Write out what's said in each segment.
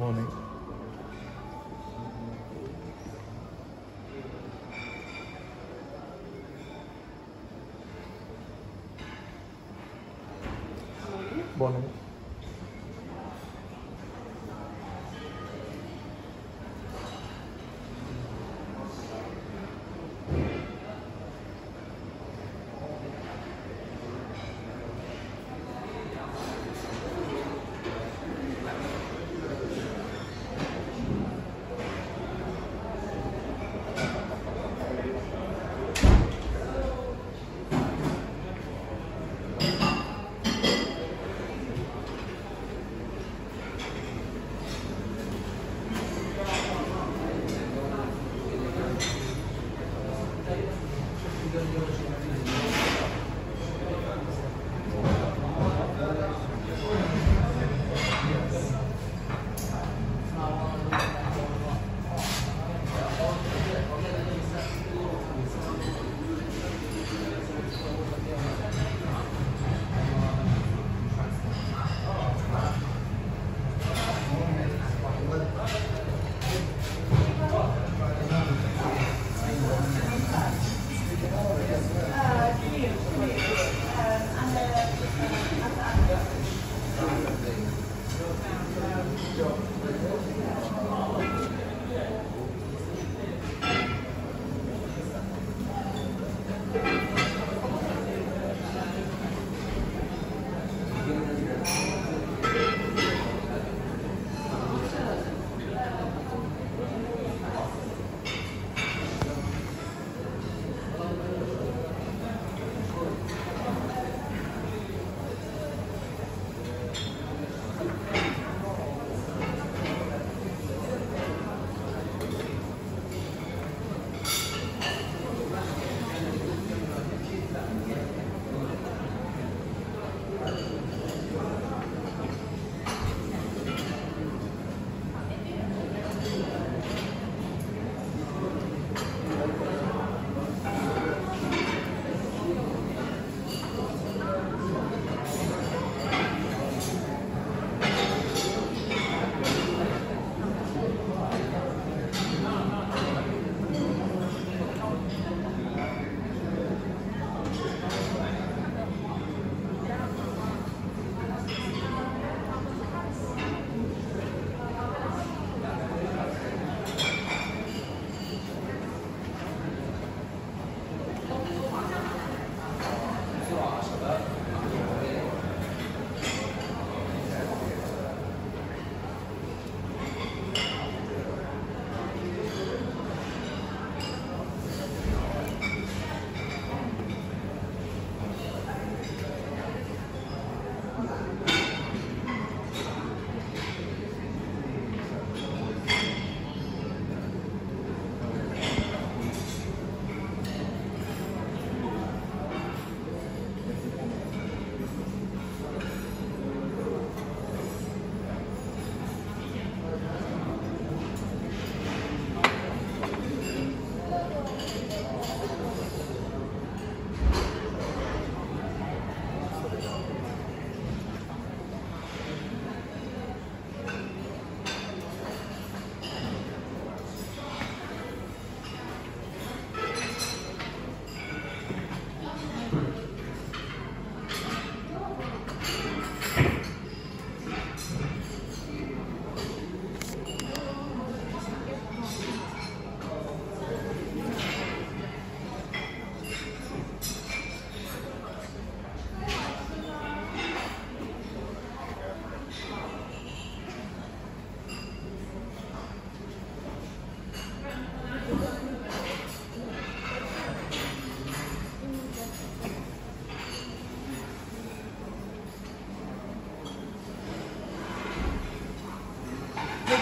Morning. Morning.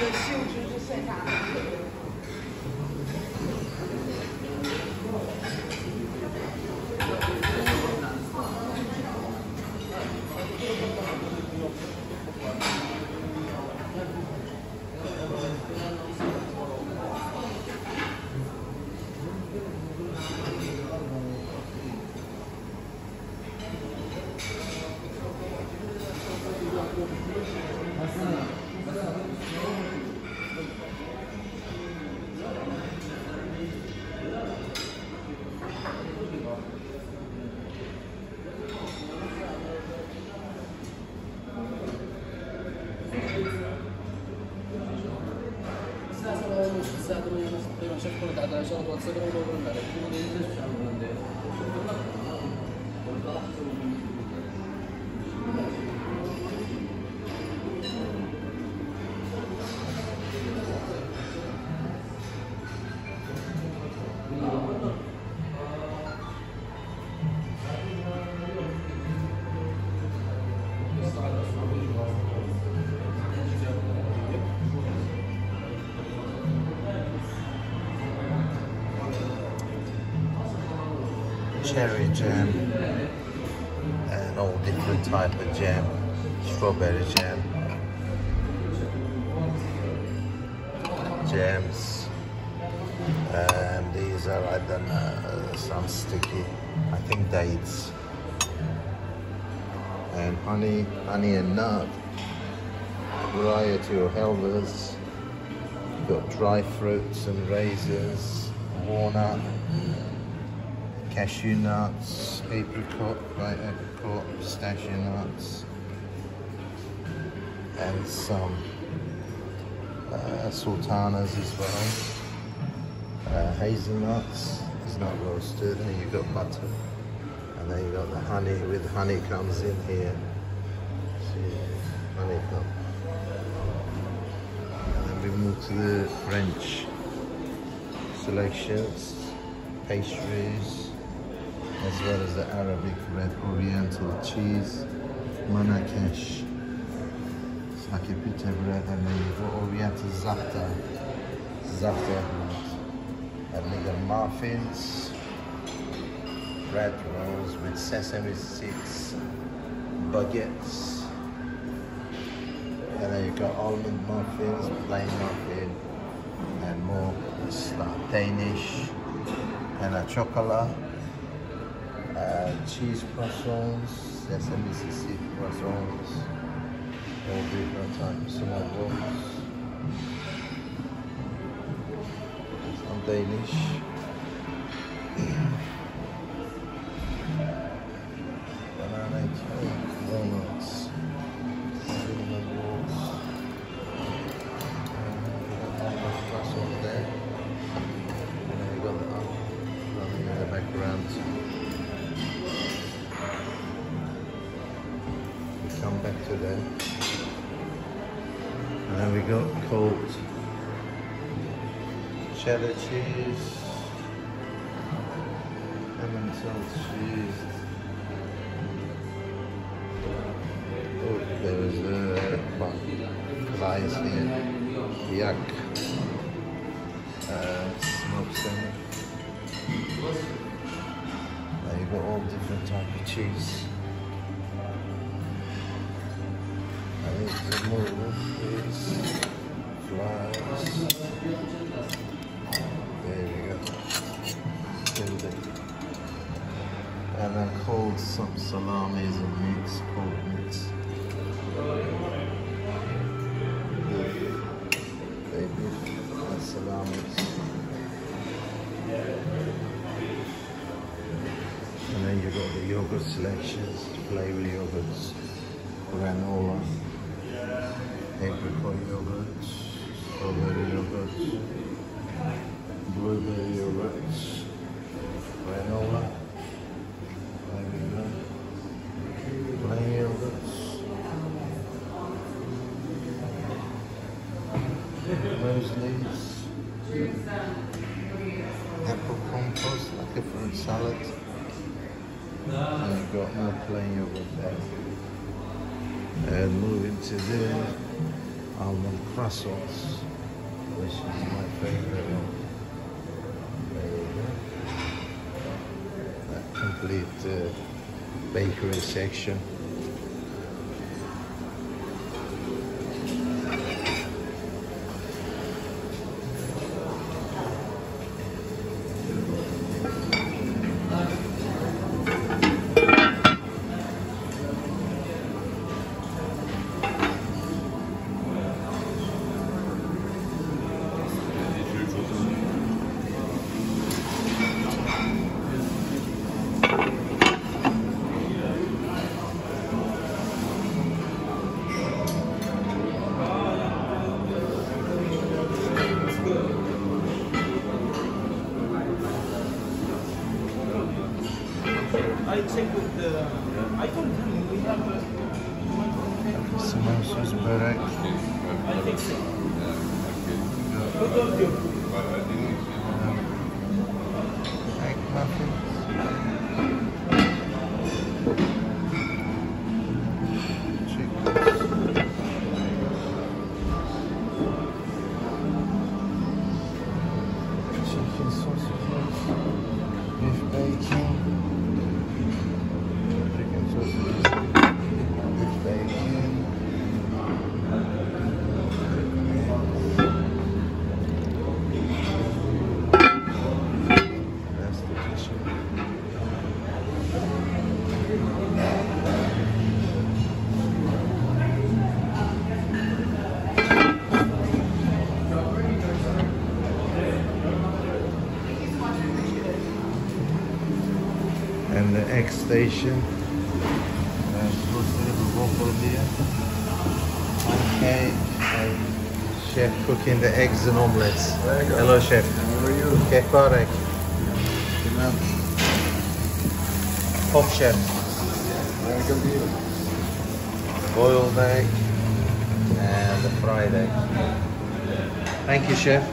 性质是线下的。نشوفكم بعد ان شاء الله واتساب ونورنا عليكم ونشوفكم cherry jam and all different type of jam strawberry jam jams and these are I don't know some sticky I think dates. And honey honey and nut variety of helvers got dry fruits and raisins walnut cashew nuts, apricot, white apricot, pistachio nuts, and some uh, sultanas as well. Uh, hazelnuts is not roasted, and you've got butter, and then you've got the honey with honey comes in here. See, honeycomb. And then we move to the French selections, pastries, as well as the Arabic red oriental cheese, Marrakesh, sakipita bread, and then you've got oriental zafta, zafta, and you got muffins, bread rolls with sesame seeds, baguettes, and then you've got almond muffins, plain muffin, and more like Danish, and a chocolate uh, cheese croissants, sesame seed croissants, all different types of rolls. Some Danish. That. And then we got cold cheddar cheese, Emmental cheese. Oh, there is a well, lies here. Yak. Uh, smoked salmon. Now you've got all different type of cheese. There we go. And then cold some salamis and cold. And then you got the yogurt selections, flavor yogurts, granola, apricot yogurt, strawberry yogurt, blueberry yogurt, granola, plain yogurts, mueslis, apple compost, like a fruit salad, and you've got more plain yogurt there. And moving to the almond croissants, which is my favorite one. That complete uh, bakery section. Deus, Deus. and the X station. Okay, uh, chef cooking the eggs and omelets. Hello, chef. How are you? Okay. Pop chef. Welcome to you. Boiled egg and the fried egg. Thank you, chef.